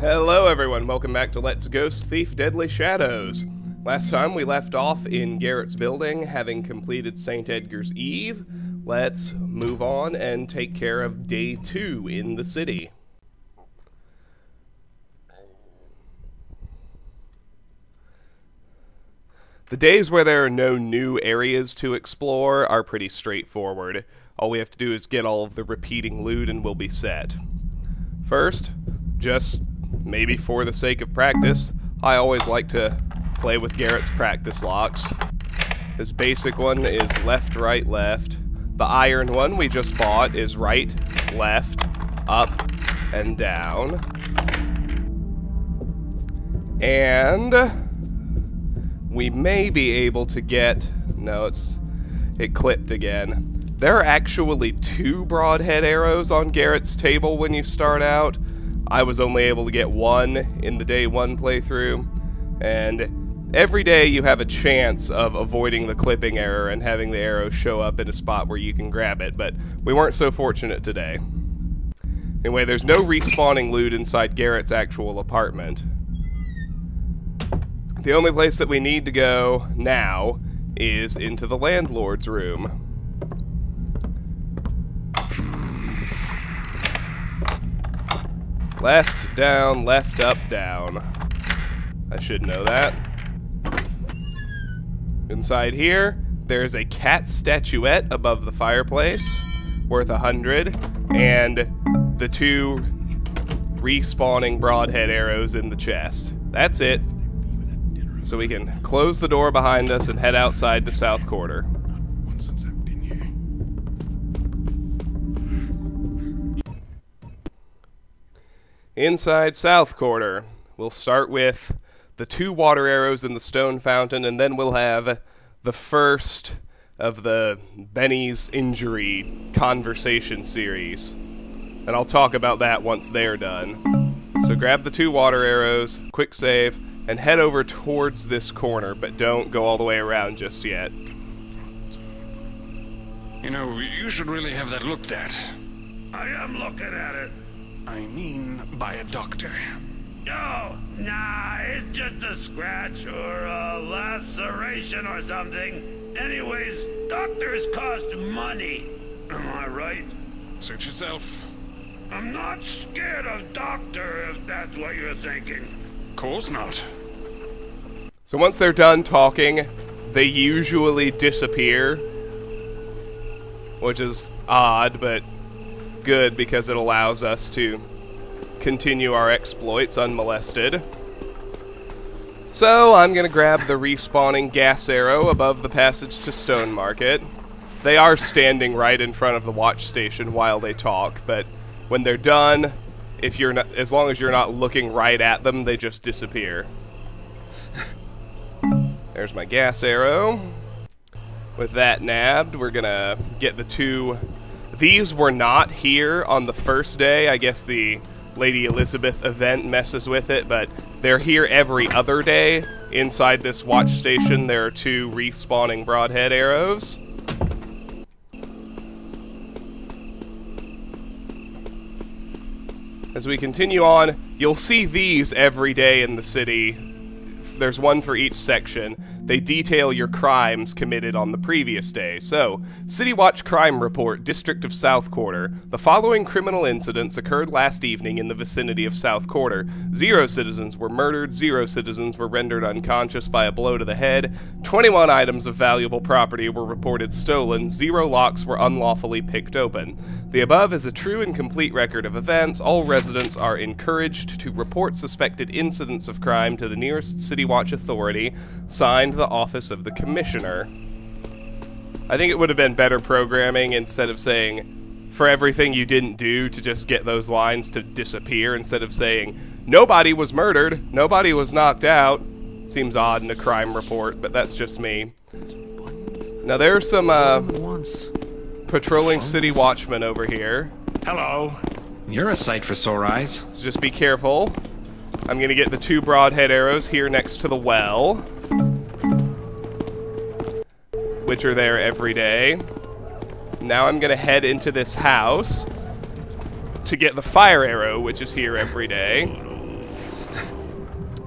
Hello, everyone. Welcome back to Let's Ghost Thief Deadly Shadows. Last time we left off in Garrett's building, having completed St. Edgar's Eve. Let's move on and take care of day two in the city. The days where there are no new areas to explore are pretty straightforward. All we have to do is get all of the repeating loot and we'll be set. First, just maybe for the sake of practice, I always like to play with Garrett's practice locks. This basic one is left, right, left. The iron one we just bought is right, left, up, and down. And we may be able to get... No, it's... It clipped again. There are actually two broadhead arrows on Garrett's table when you start out. I was only able to get one in the day one playthrough. And every day you have a chance of avoiding the clipping error and having the arrow show up in a spot where you can grab it, but we weren't so fortunate today. Anyway, there's no respawning loot inside Garrett's actual apartment. The only place that we need to go now is into the landlord's room. Left, down, left, up, down. I should know that. Inside here, there's a cat statuette above the fireplace, worth a hundred, and the two respawning broadhead arrows in the chest. That's it. So we can close the door behind us and head outside to South Quarter. Inside South Quarter, we'll start with the two water arrows in the stone fountain, and then we'll have the first of the Benny's injury conversation series. And I'll talk about that once they're done. So grab the two water arrows, quick save, and head over towards this corner, but don't go all the way around just yet. You know, you should really have that looked at. I am looking at it. I mean, by a doctor. Oh, nah, it's just a scratch or a laceration or something. Anyways, doctors cost money. Am I right? Suit yourself. I'm not scared of doctor if that's what you're thinking. Course not. So once they're done talking, they usually disappear. Which is odd, but good because it allows us to continue our exploits unmolested. So I'm to grab the respawning gas arrow above the passage to Stone Market. They are standing right in front of the watch station while they talk, but when they're done, if you're not, as long as you're not looking right at them, they just disappear. There's my gas arrow. With that nabbed, we're gonna get the two. These were not here on the first day. I guess the Lady Elizabeth event messes with it, but they're here every other day. Inside this watch station, there are two respawning broadhead arrows. As we continue on, you'll see these every day in the city. There's one for each section. They detail your crimes committed on the previous day. So, City Watch Crime Report, District of South Quarter. The following criminal incidents occurred last evening in the vicinity of South Quarter. Zero citizens were murdered, zero citizens were rendered unconscious by a blow to the head, 21 items of valuable property were reported stolen, zero locks were unlawfully picked open. The above is a true and complete record of events. All residents are encouraged to report suspected incidents of crime to the nearest City Watch authority. Signed, the Office of the Commissioner. I think it would have been better programming instead of saying, for everything you didn't do to just get those lines to disappear, instead of saying, nobody was murdered, nobody was knocked out. Seems odd in a crime report, but that's just me. Now there's some, uh, patrolling city watchmen over here. Hello. You're a sight for sore eyes. Just be careful. I'm gonna get the two broadhead arrows here next to the well which are there every day. Now I'm to head into this house to get the fire arrow, which is here every day.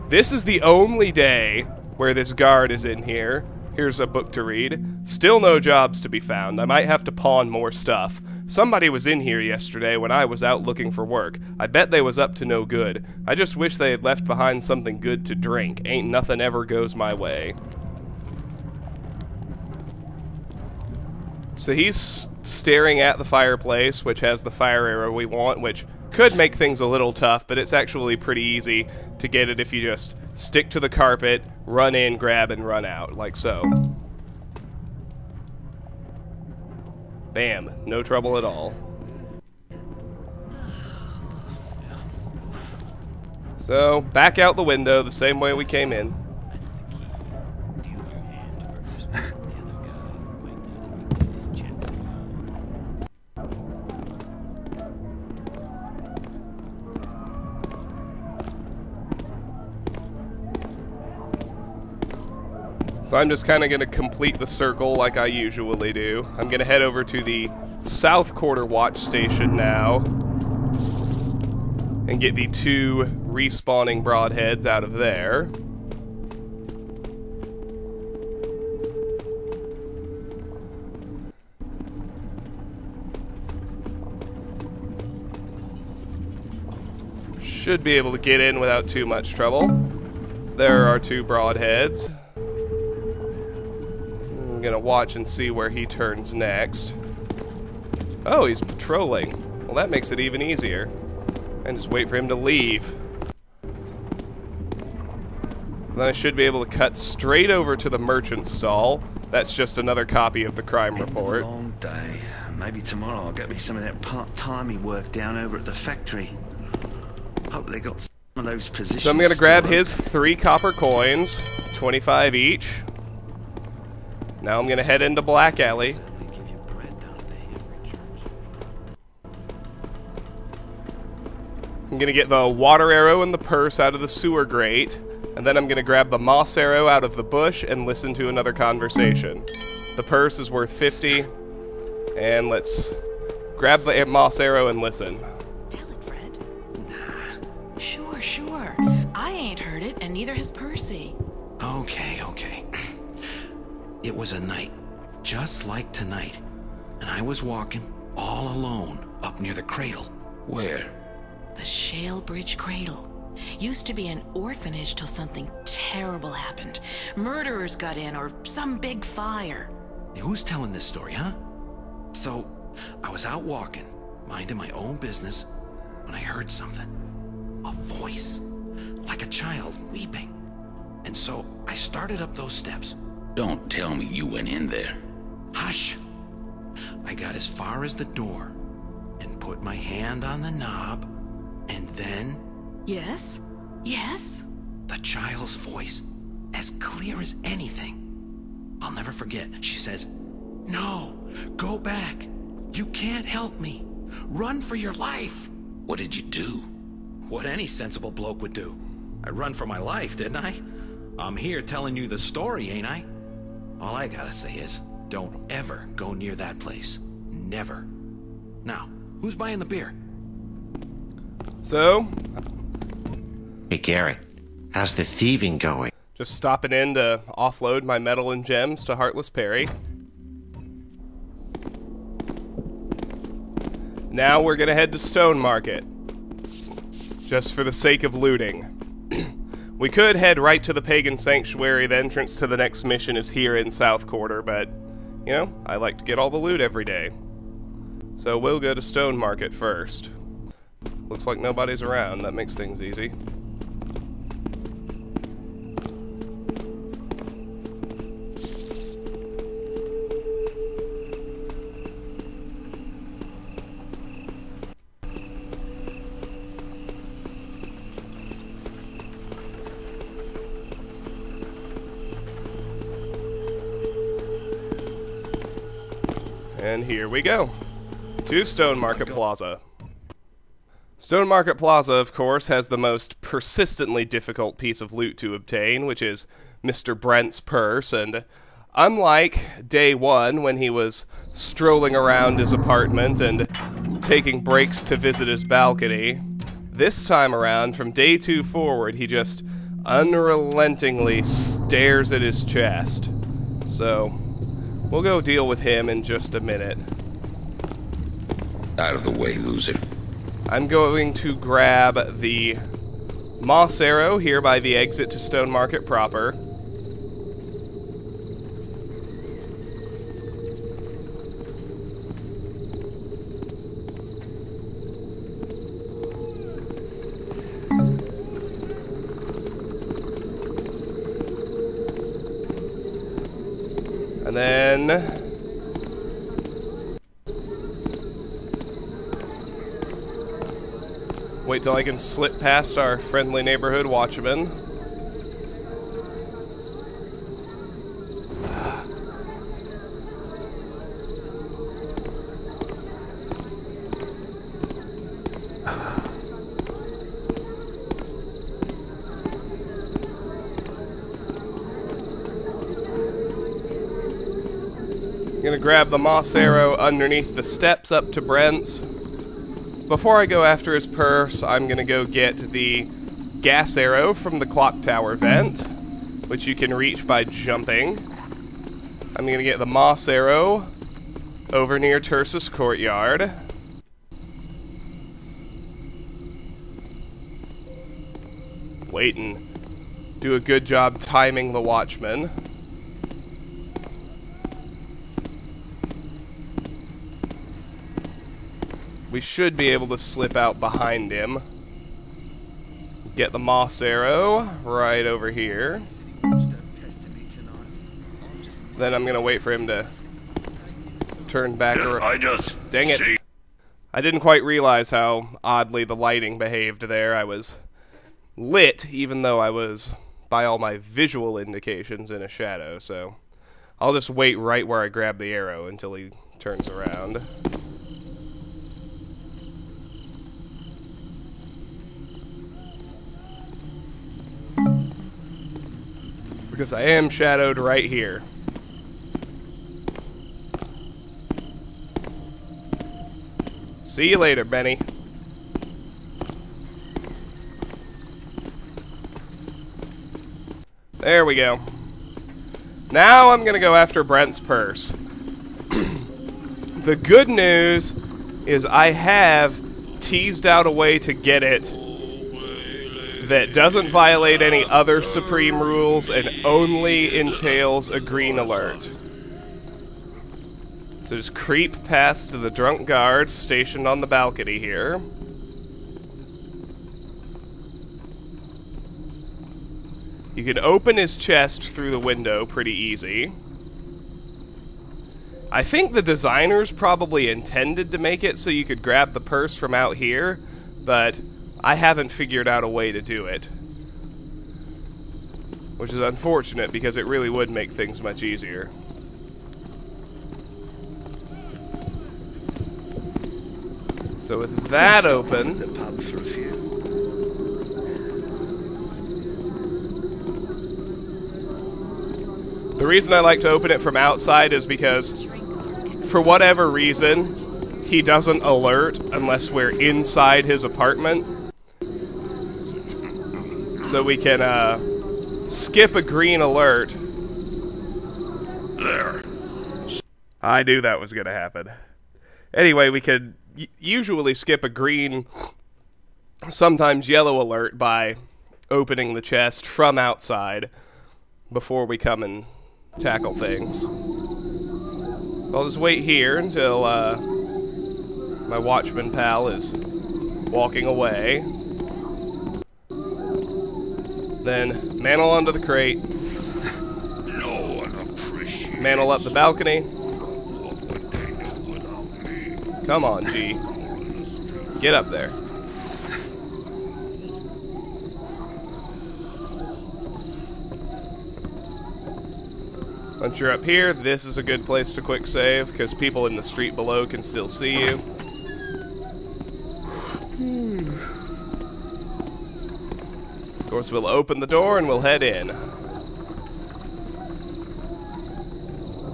This is the only day where this guard is in here. Here's a book to read. Still no jobs to be found. I might have to pawn more stuff. Somebody was in here yesterday when I was out looking for work. I bet they was up to no good. I just wish they had left behind something good to drink. Ain't nothing ever goes my way. So he's staring at the fireplace, which has the fire arrow we want, which could make things a little tough, but it's actually pretty easy to get it if you just stick to the carpet, run in, grab, and run out, like so. Bam. No trouble at all. So, back out the window the same way we came in. So I'm just kind of going to complete the circle like I usually do. I'm going to head over to the South Quarter Watch Station now. And get the two respawning broadheads out of there. Should be able to get in without too much trouble. There are two broadheads. I'm gonna watch and see where he turns next. Oh, he's patrolling. Well, that makes it even easier. And just wait for him to leave. Then I should be able to cut straight over to the merchant stall. That's just another copy of the crime report. Long day. Maybe tomorrow I'll get me some of that part-timey work down over at the factory. Hope they got some of those positions. So I'm gonna grab his three copper coins, 25 each. Now I'm gonna head into Black Alley. They give you bread down at the Henry Church. I'm gonna get the water arrow and the purse out of the sewer grate, and then I'm gonna grab the moss arrow out of the bush and listen to another conversation. The purse is worth 50, and let's grab the moss arrow and listen. Tell it, Fred. Nah. Sure, sure. I ain't heard it, and neither has Percy. Okay, okay. It was a night, just like tonight, and I was walking all alone up near the cradle. Where? The Shalebridge Cradle. Used to be an orphanage till something terrible happened. Murderers got in, or some big fire. Who's telling this story, huh? So, I was out walking, minding my own business, when I heard something. A voice, like a child weeping. And so, I started up those steps. Don't tell me you went in there. Hush! I got as far as the door and put my hand on the knob, and then Yes? Yes? the child's voice, as clear as anything. I'll never forget. She says, No, go back. You can't help me. Run for your life. What did you do? What any sensible bloke would do. I run for my life, didn't I? I'm here telling you the story, ain't I? All I gotta say is, don't ever go near that place. Never. Now, who's buying the beer? So, Hey, Garrett, how's the thieving going? just stopping in to offload my metal and gems to Heartless Perry. Now we're gonna head to Stone Market. Just for the sake of looting. We could head right to the Pagan Sanctuary, the entrance to the next mission is here in South Quarter, but, you know, I like to get all the loot every day. So we'll go to Stone Market first. Looks like nobody's around, that makes things easy. Here we go. To Stone oh Market Plaza. Stone Market Plaza, of course, has the most persistently difficult piece of loot to obtain, which is Mr. Brent's purse, and unlike day one when he was strolling around his apartment and taking breaks to visit his balcony, This time around, from day two forward, he just unrelentingly stares at his chest. So, we'll go deal with him in just a minute. Out of the way, loser. I'm going to grab the Moss Arrow here by the exit to Stone Market proper. And then Wait till I can slip past our friendly neighborhood watchman. Gonna grab the moss arrow underneath the steps up to Brent's. Before I go after his purse, I'm gonna go get the gas arrow from the clock tower vent, which you can reach by jumping. I'm gonna get the moss arrow over near Tursus Courtyard. Wait and do a good job timing the watchman. We should be able to slip out behind him. Get the moss arrow right over here. Then I'm gonna wait for him to turn back around. I just Dang it. I didn't quite realize how oddly the lighting behaved there. I was lit, even though I was, by all my visual indications, in a shadow, so I'll just wait right where I grab the arrow until he turns around. Because I am shadowed right here. See you later, Benny. There we go. Now I'm gonna go after Brent's purse. the good news is I have teased out a way to get it that doesn't violate any other Supreme rules and only entails a green alert. So just creep past the drunk guards stationed on the balcony here. You can open his chest through the window pretty easy. I think the designers probably intended to make it so you could grab the purse from out here, but I haven't figured out a way to do it. Which is unfortunate because it really would make things much easier. So with that open, the pub for a few. the reason I like to open it from outside is because for whatever reason, he doesn't alert unless we're inside his apartment. So we can uh, skip a green alert. There. I knew that was going to happen. Anyway, we could y- usually skip a green, sometimes yellow alert by opening the chest from outside before we come and tackle things. So I'll just wait here until uh, my watchman pal is walking away. Then mantle onto the crate, No one appreciates mantle up the balcony. what they do without me. Come on, G. Get up there. Once you're up here, this is a good place to quick save, because people in the street below can still see you. Course, we'll open the door and we'll head in.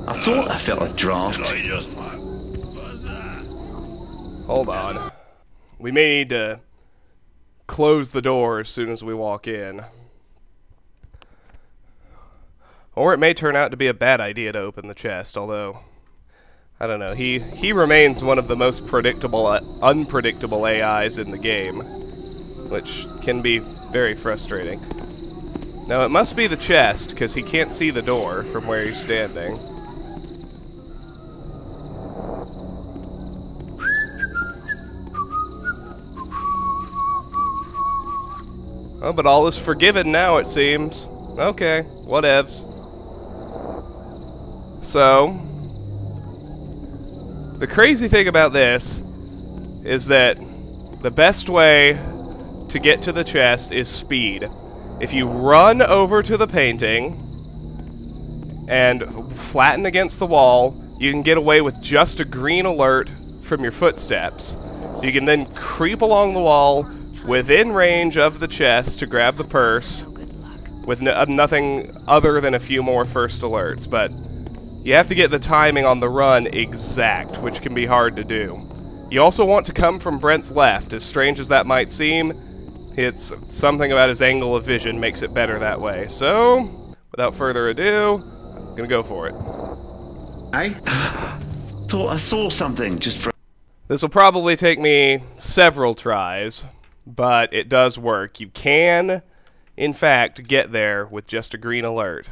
I thought I felt a draft. I just want. What's that? Hold on. We may need to close the door as soon as we walk in. Or it may turn out to be a bad idea to open the chest, although I don't know. He he remains one of the most predictable uh, unpredictable AIs in the game, which can be very frustrating. Now it must be the chest because he can't see the door from where he's standing. Oh, but all is forgiven now, it seems. Okay, whatevs. So, the crazy thing about this is that the best way to get to the chest is speed. If you run over to the painting and flatten against the wall, you can get away with just a green alert from your footsteps. You can then creep along the wall within range of the chest to grab the purse with no, uh, nothing other than a few more first alerts, but you have to get the timing on the run exact, which can be hard to do. You also want to come from Brent's left, as strange as that might seem, it's something about his angle of vision makes it better that way. So, without further ado, I'm gonna go for it. I thought I saw something just for. This will probably take me several tries, but it does work. You can, in fact, get there with just a green alert.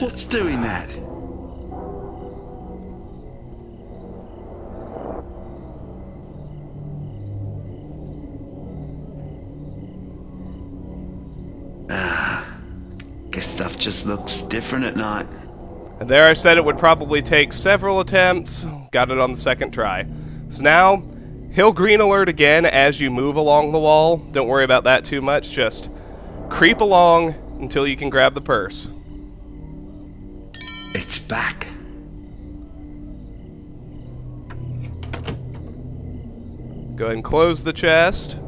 What's doing that? Ah, guess stuff just looks different at night. And there I said it would probably take several attempts. Got it on the second try. So now, he'll green alert again as you move along the wall. Don't worry about that too much. Just creep along until you can grab the purse. It's back. Go ahead and close the chest.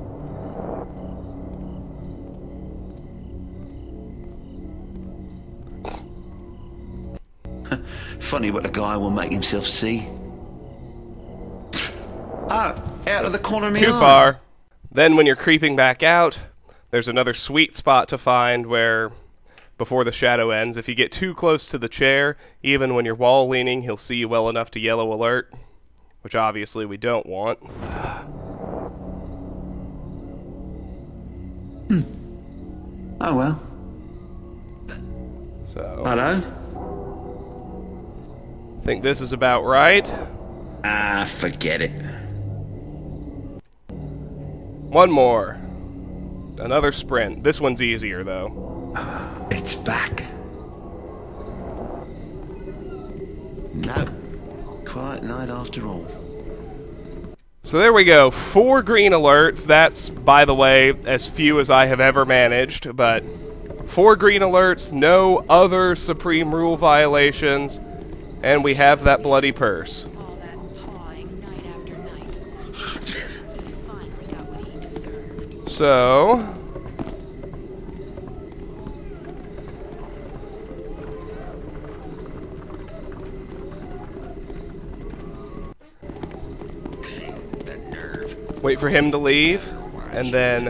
Funny what a guy will make himself see. Ah, out of the corner of my Too eye. far. Then when you're creeping back out, there's another sweet spot to find where before the shadow ends, if you get too close to the chair, even when you're wall leaning, he'll see you well enough to yellow alert, which obviously we don't want. Oh well. So, Hello? Think this is about right. Ah, forget it. One more. Another sprint. This one's easier though. It's back. No. Quiet night after all. So there we go. Four green alerts. That's, by the way, as few as I have ever managed, but four green alerts, no other Supreme Rule violations, and we have that bloody purse. All that pawing night night. He finally got what he deserved. So. Wait for him to leave, and then.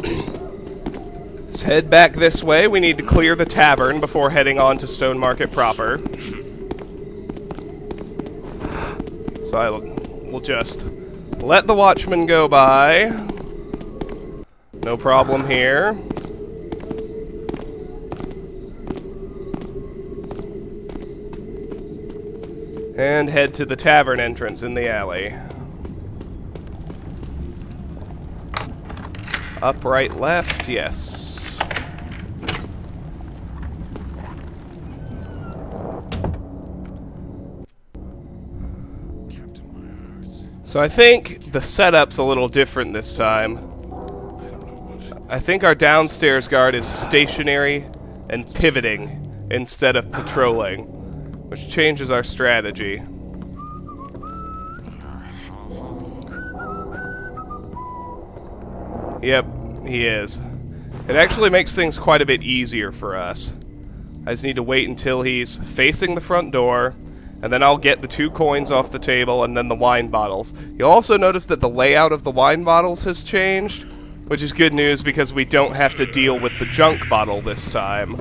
Let's head back this way. We need to clear the tavern before heading on to Stone Market proper. So I will just let the watchman go by. No problem here. And head to the tavern entrance in the alley. Up, right, left, yes. So I think the setup's a little different this time. I think our downstairs guard is stationary and pivoting instead of patrolling, which changes our strategy. Yep, he is. It actually makes things quite a bit easier for us. I just need to wait until he's facing the front door, and then I'll get the two coins off the table and then the wine bottles. You'll also notice that the layout of the wine bottles has changed, which is good news because we don't have to deal with the junk bottle this time,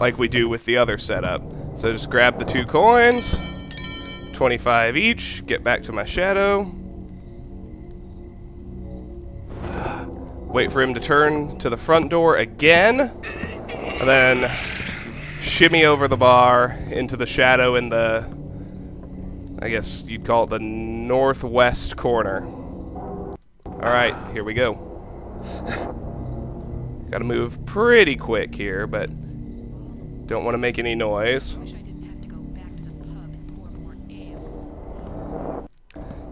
like we do with the other setup. So just grab the two coins, 25 each, get back to my shadow. Wait for him to turn to the front door again, and then shimmy over the bar into the shadow in the, I guess you'd call it the northwest corner. Alright, here we go. Gotta move pretty quick here, but don't want to make any noise. Wish I didn't have to go back to the pub and pour more ales.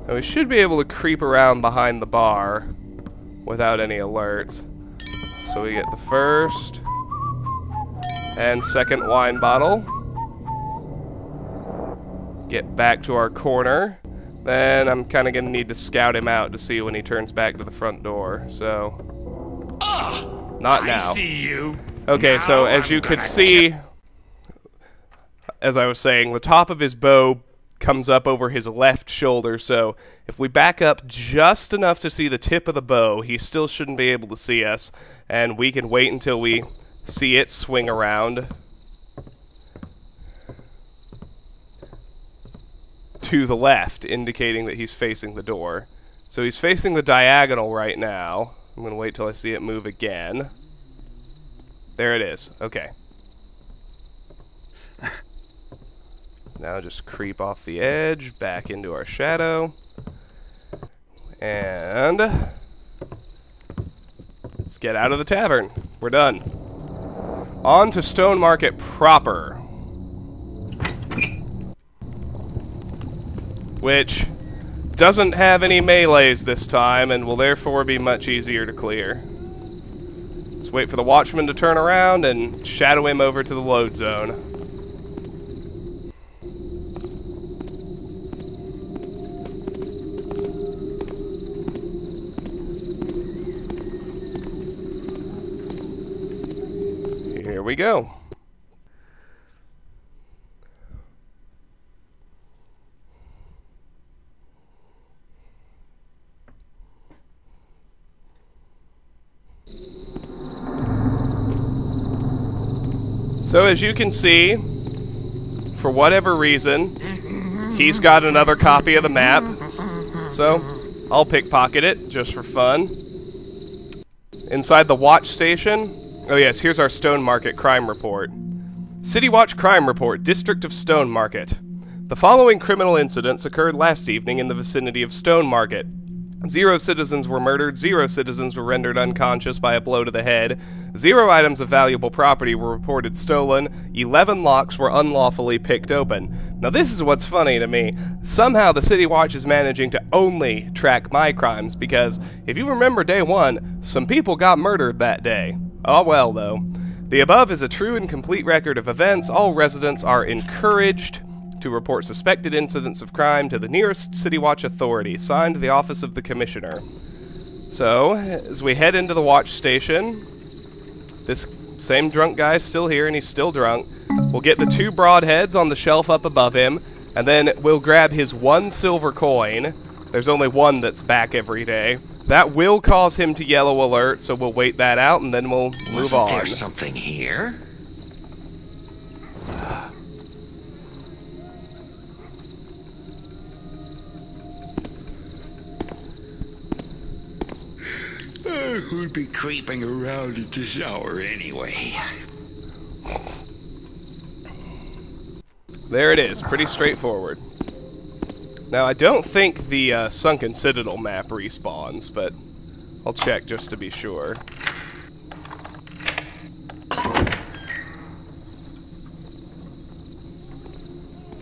Now we should be able to creep around behind the bar without any alerts. So we get the first and second wine bottle. Get back to our corner. Then I'm kind of going to need to scout him out to see when he turns back to the front door. So, ah, not now. I see you. Okay, so as you could see, as I was saying, the top of his bow comes up over his left shoulder. So if we back up just enough to see the tip of the bow, he still shouldn't be able to see us, and we can wait until we see it swing around to the left, indicating that he's facing the door. So he's facing the diagonal right now. I'm going to wait till I see it move again. There it is. Okay. Now just creep off the edge, back into our shadow. And let's get out of the tavern. We're done. On to Stone Market proper. Which doesn't have any melees this time and will therefore be much easier to clear. Wait for the watchman to turn around and shadow him over to the load zone. Here we go. So as you can see, for whatever reason, he's got another copy of the map. So I'll pickpocket it just for fun. Inside the watch station. Oh yes, here's our Stone Market crime report. City Watch Crime Report, District of Stone Market. The following criminal incidents occurred last evening in the vicinity of Stone Market. Zero citizens were murdered, zero citizens were rendered unconscious by a blow to the head, zero items of valuable property were reported stolen, 11 locks were unlawfully picked open. Now, this is what's funny to me. Somehow, the City Watch is managing to only track my crimes because, if you remember day one, some people got murdered that day. Oh well, though. The above is a true and complete record of events. All residents are encouraged to report suspected incidents of crime to the nearest City Watch authority. Signed, the Office of the Commissioner. So, as we head into the watch station, this same drunk guy's still here and he's still drunk. We'll get the two broadheads on the shelf up above him, and then we'll grab his one silver coin. There's only one that's back every day. That will cause him to yellow alert, so we'll wait that out and then we'll move Wasn't on. there something here? Who'd be creeping around at this hour anyway? There it is, pretty straightforward. Now, I don't think the uh, Sunken Citadel map respawns, but I'll check just to be sure.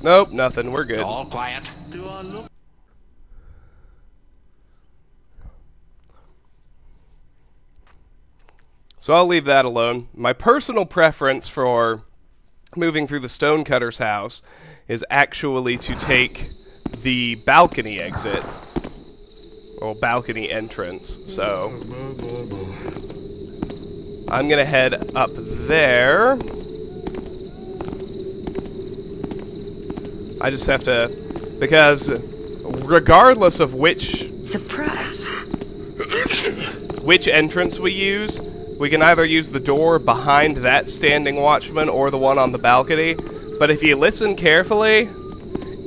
Nope, nothing. We're good. All quiet. Do I look? So I'll leave that alone. My personal preference for moving through the stonecutter's house is actually to take the balcony exit. Or balcony entrance. So I'm gonna head up there. I just have to because regardless of which Surprise. which entrance we use, we can either use the door behind that standing watchman or the one on the balcony. But if you listen carefully,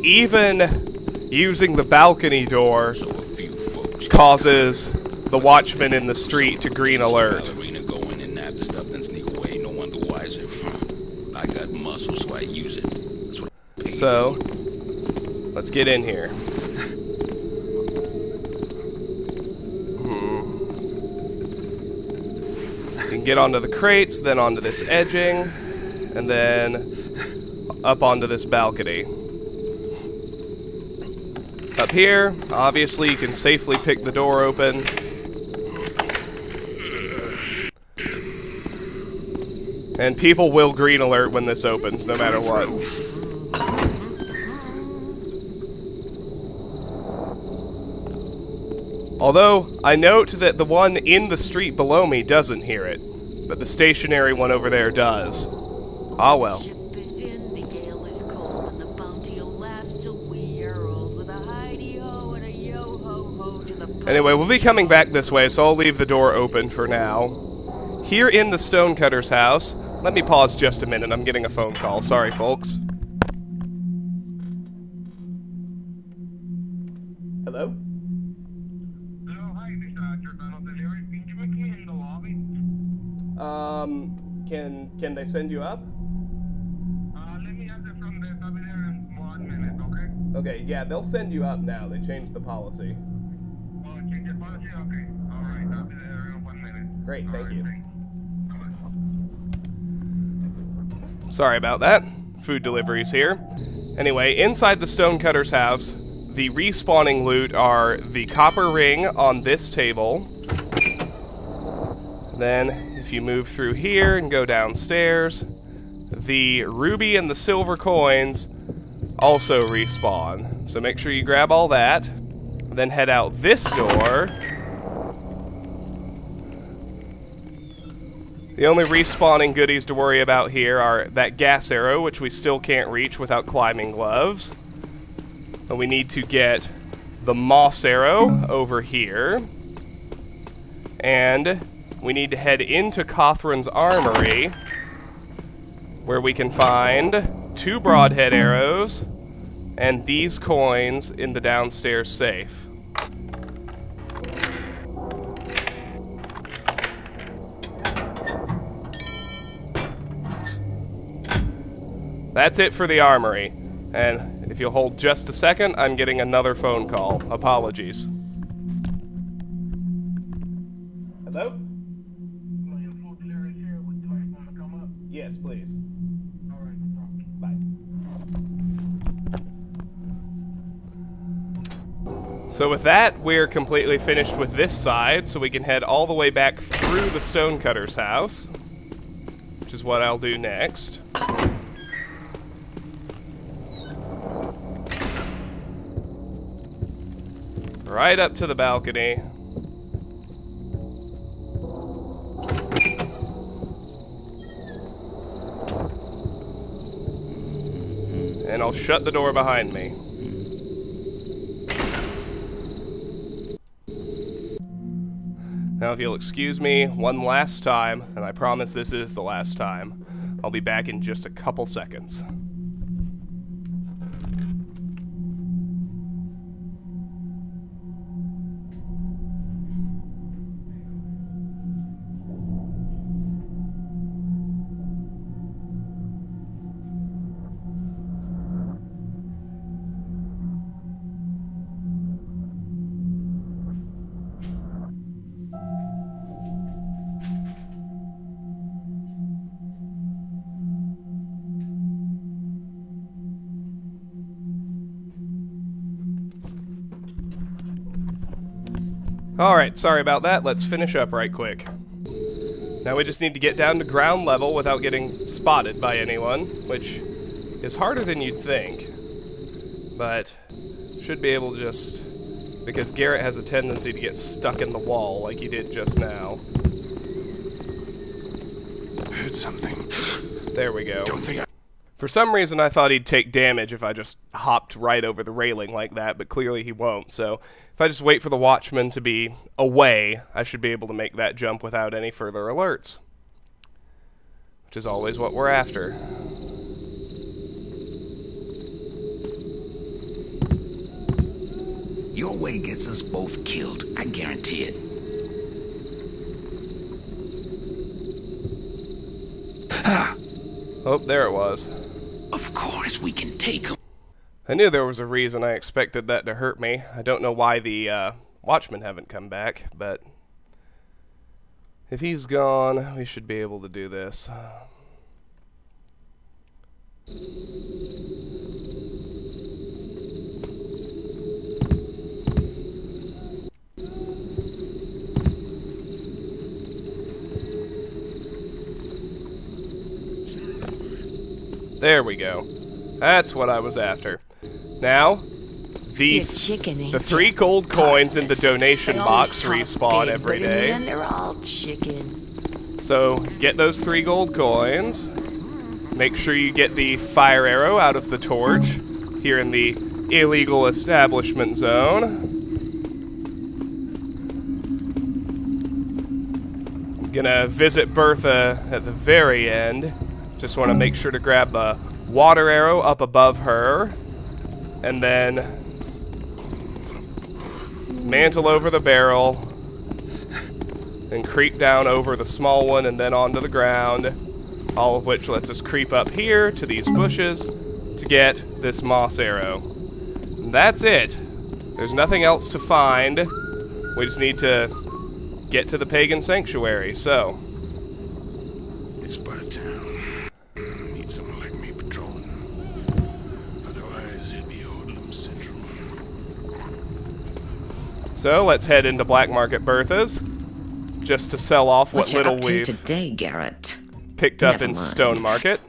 even using the balcony door So a few folks causes the watchman in the street to green alert. ballerina go in and nab the stuff, then sneak away. No one the wiser. I got muscle, so I use it. That's what I paid So, for. let's get in here. Hmm. You can get onto the crates, then onto this edging, and then up onto this balcony. Up here, obviously, you can safely pick the door open. And people will green alert when this opens, no matter what. Although, I note that the one in the street below me doesn't hear it, but the stationary one over there does. Ah well. Ship is in, the Yale is cold, and the bounty'll last till we are old with a hidey-ho and a yo-ho-ho to the Anyway, we'll be coming back this way, so I'll leave the door open for now. Here in the stonecutter's house, let me pause just a minute, I'm getting a phone call. Sorry, folks. Can can they send you up? Uh, let me answer from this. I'll be there in one minute, okay? Okay, yeah, they'll send you up now. They changed the policy. Oh, change the policy? Okay. Alright, I'll be there in one minute. Great, thank Alright, you. thanks. Sorry about that. Food deliveries here. Anyway, inside the stonecutter's house, the respawning loot are the copper ring on this table. Then, if you move through here and go downstairs, the ruby and the silver coins also respawn. So make sure you grab all that. Then head out this door. The only respawning goodies to worry about here are that gas arrow, which we still can't reach without climbing gloves. And we need to get the moss arrow over here. And we need to head into Cothran's armory, where we can find two broadhead arrows and these coins in the downstairs safe. That's it for the armory. And if you'll hold just a second, I'm getting another phone call. Apologies. Hello? Hello, your food delivery is here. Would you like someone to come up? Yes, please. Alright, no problem. Bye. So with that, we're completely finished with this side, so we can head all the way back through the stonecutter's house, which is what I'll do next. Right up to the balcony. I'll shut the door behind me. Now, if you'll excuse me one last time, and I promise this is the last time, I'll be back in just a couple seconds. Alright, sorry about that. Let's finish up right quick. Now we just need to get down to ground level without getting spotted by anyone, which is harder than you'd think. But should be able to just Because Garrett has a tendency to get stuck in the wall like he did just now. Heard something. There we go. Don't think I. For some reason, I thought he'd take damage if I just hopped right over the railing like that, but clearly he won't. So, if I just wait for the watchman to be away, I should be able to make that jump without any further alerts. Which is always what we're after. Your way gets us both killed. I guarantee it. Oh, there it was. Of course we can take him. I knew there was a reason I expected that to hurt me. I don't know why the uh, watchmen haven't come back, but if he's gone, we should be able to do this. There we go. That's what I was after. Now, the chicken, the three gold coins in the donation box respawn big, every the end, they're all chicken. So get those three gold coins. Make sure you get the fire arrow out of the torch here in the illegal establishment zone. Gonna visit Bertha at the very end. Just want to make sure to grab the water arrow up above her. And then mantle over the barrel and creep down over the small one and then onto the ground, all of which lets us creep up here to these bushes to get this moss arrow. And that's it. There's nothing else to find. We just need to get to the pagan sanctuary, so. This part of town. So let's head into Black Market Bertha's just to sell off what What little we've today, Garrett? picked up in mind. Stone Market.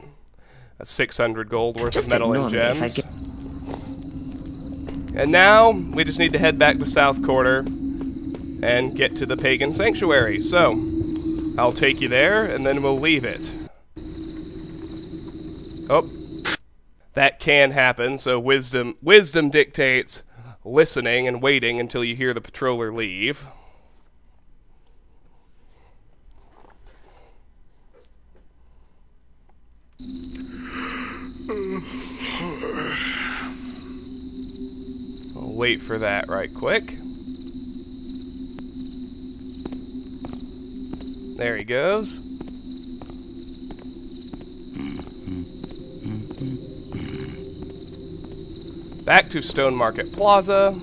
A 600 gold worth Just of metal and ignore me if I gems. And now we just need to head back to South Quarter and get to the pagan sanctuary. So I'll take you there and then we'll leave it. Oh, that can happen. So wisdom wisdom dictates listening and waiting until you hear the patroller leave. I'll wait for that right quick. There he goes. Back to Stone Market Plaza.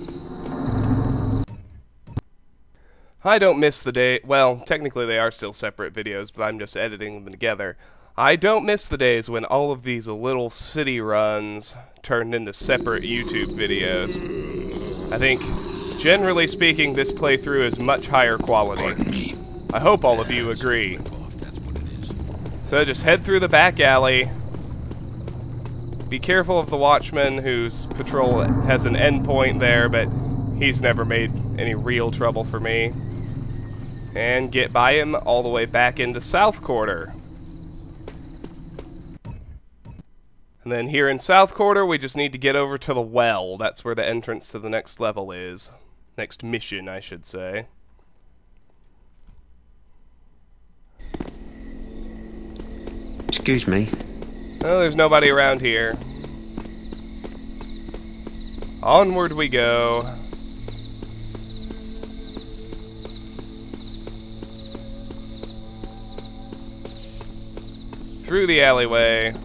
I don't miss the day. Well, technically they are still separate videos, but I'm just editing them together. I don't miss the days when all of these little city runs turned into separate YouTube videos. I think, generally speaking, this playthrough is much higher quality. I hope all of you agree. So just head through the back alley. Be careful of the watchman whose patrol has an endpoint there, but he's never made any real trouble for me. And get by him all the way back into South Quarter. And then here in South Quarter, we just need to get over to the well. That's where the entrance to the next level is. Next mission, I should say. Excuse me. Oh, there's nobody around here. Onward we go. Through the alleyway.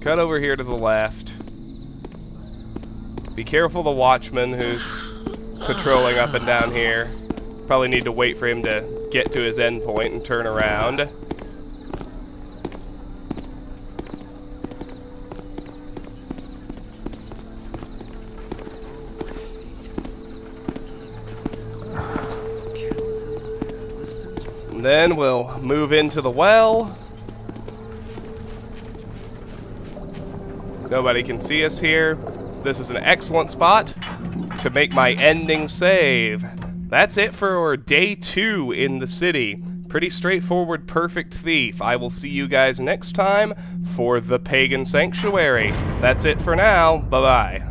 Cut over here to the left. Be careful the watchman who's patrolling up and down here. Probably need to wait for him to get to his endpoint and turn around. Then we'll move into the well. Nobody can see us here. So this is an excellent spot to make my ending save. That's it for day two in the city. Pretty straightforward, perfect thief. I will see you guys next time for the Pagan Sanctuary. That's it for now. Bye bye.